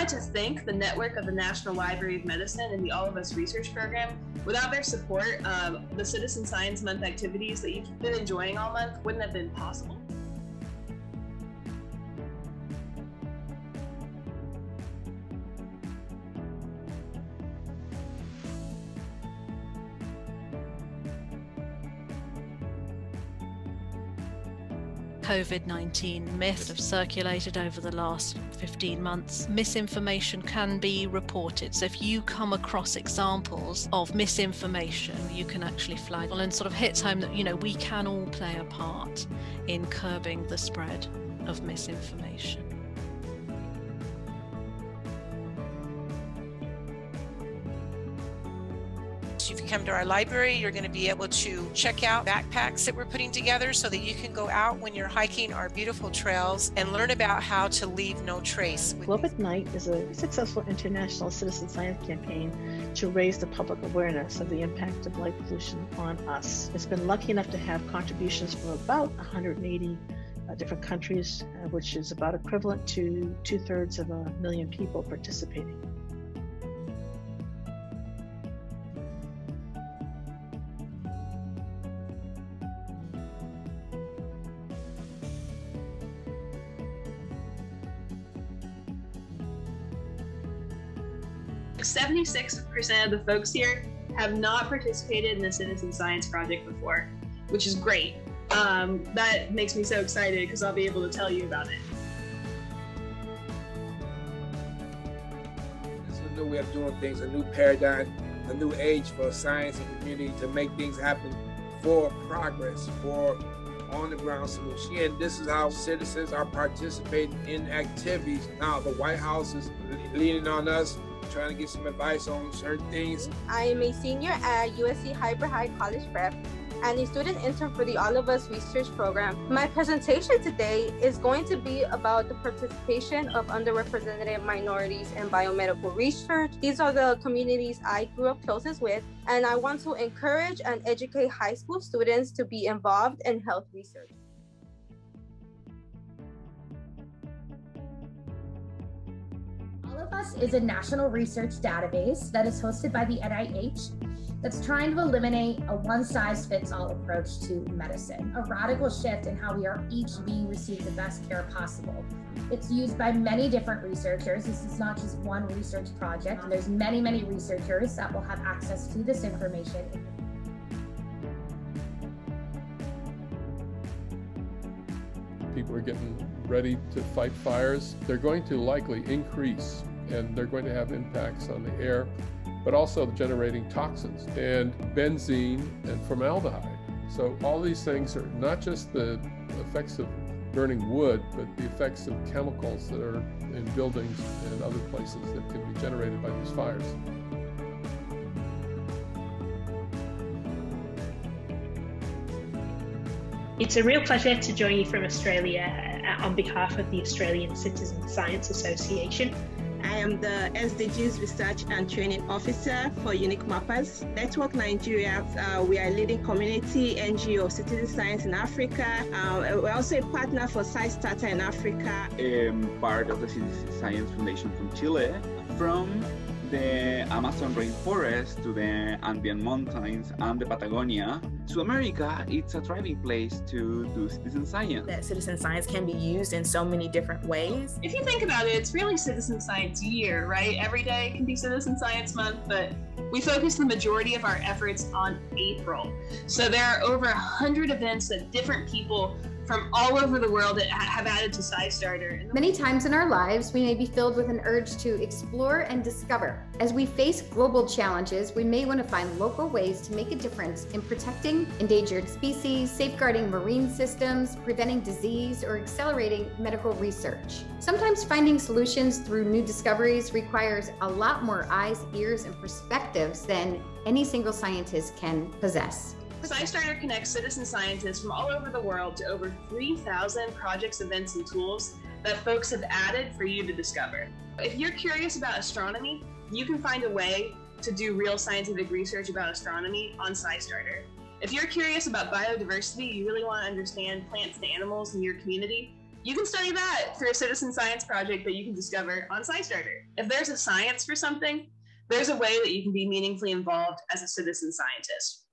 wanted to thank the network of the National Library of Medicine and the All of Us Research Program. Without their support, um, the Citizen Science Month activities that you've been enjoying all month wouldn't have been possible. COVID 19 myths have circulated over the last 15 months. Misinformation can be reported. So, if you come across examples of misinformation, you can actually flag and sort of hits home that, you know, we can all play a part in curbing the spread of misinformation. Come to our library, you're going to be able to check out backpacks that we're putting together so that you can go out when you're hiking our beautiful trails and learn about how to leave no trace. Globe at Night is a successful international citizen science campaign to raise the public awareness of the impact of light pollution on us. It's been lucky enough to have contributions from about 180 uh, different countries, uh, which is about equivalent to two thirds of a million people participating. Seventy-six percent of the folks here have not participated in the Citizen Science Project before, which is great. Um, that makes me so excited because I'll be able to tell you about it. It's a new way of doing things, a new paradigm, a new age for science and community to make things happen for progress, for on the ground solution. And this is how citizens are participating in activities. Now, the White House is leaning on us, trying to get some advice on certain things. I am a senior at USC Hybrid High College Prep and a student intern for the All of Us Research Program. My presentation today is going to be about the participation of underrepresented minorities in biomedical research. These are the communities I grew up closest with, and I want to encourage and educate high school students to be involved in health research. Us is a national research database that is hosted by the NIH that's trying to eliminate a one size fits all approach to medicine, a radical shift in how we are each being received the best care possible. It's used by many different researchers. This is not just one research project. There's many, many researchers that will have access to this information. People are getting ready to fight fires. They're going to likely increase and they're going to have impacts on the air but also generating toxins and benzene and formaldehyde. So all these things are not just the effects of burning wood, but the effects of chemicals that are in buildings and other places that can be generated by these fires. It's a real pleasure to join you from Australia on behalf of the Australian Citizen Science Association. I am the SDGs Research and Training Officer for Unique Mappers. Network Nigeria, uh, we are a leading community NGO of citizen science in Africa. Uh, we're also a partner for SciStarter in Africa. I'm part of the Citizen Science Foundation from Chile. From the Amazon rainforest to the Andean mountains and the Patagonia. To America, it's a thriving place to do citizen science. That citizen science can be used in so many different ways. If you think about it, it's really Citizen Science Year, right? Every day can be Citizen Science Month, but we focus the majority of our efforts on April. So there are over 100 events that different people from all over the world that have added to SciStarter. Many times in our lives, we may be filled with an urge to explore and discover. As we face global challenges, we may want to find local ways to make a difference in protecting endangered species, safeguarding marine systems, preventing disease, or accelerating medical research. Sometimes finding solutions through new discoveries requires a lot more eyes, ears, and perspectives than any single scientist can possess. SciStarter connects citizen scientists from all over the world to over 3,000 projects, events, and tools that folks have added for you to discover. If you're curious about astronomy, you can find a way to do real scientific research about astronomy on SciStarter. If you're curious about biodiversity, you really want to understand plants and animals in your community, You can study that through a citizen science project that you can discover on SciStarter. If there's a science for something, there's a way that you can be meaningfully involved as a citizen scientist.